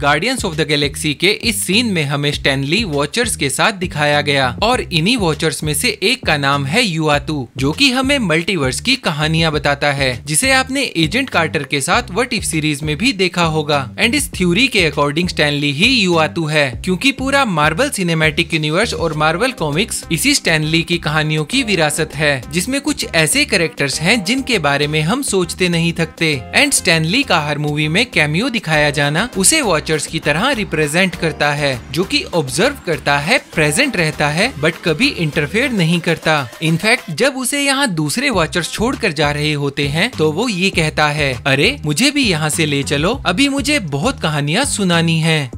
Guardians of the Galaxy के इस scene में हमें स्टैनली वॉचर्स के साथ दिखाया गया। और इन्हीं वॉचर्स में से एक का नाम है युआतू जो कि हमें मल्टीवर्स की कहानियाँ बताता है, जिसे आपने एजेंट कार्टर के साथ वट इफ़ सीरीज़ में भी देखा होगा। एंड इस थ्योरी के अकॉर्डिंग स्टैनली ही युआतू है, क्योंकि पूरा मार्बल सिनेमेटिक यूनिवर्स और मार्बल कॉमिक्स इसी स्टैनली की कहानियों की विरासत है, जिसमें कुछ ऐसे करेक्टर्स है जिनके बारे में हम सोचते नहीं थकते। एंड स्टैनली का हर मूवी में कैमियो दिखाया जाना, उसे वॉचर्स की तरह रिप्रेजेंट करता है, जो कि ऑब्ज़र्व करता है प्रेजेंट रहता है बट कभी इंटरफेयर नहीं करता। इनफैक्ट जब उसे यहाँ दूसरे वॉचर्स छोड़ कर जा रहे होते हैं तो वो ये कहता है, अरे, मुझे भी यहाँ से ले चलो। अभी मुझे बहुत कहानियाँ सुनानी है।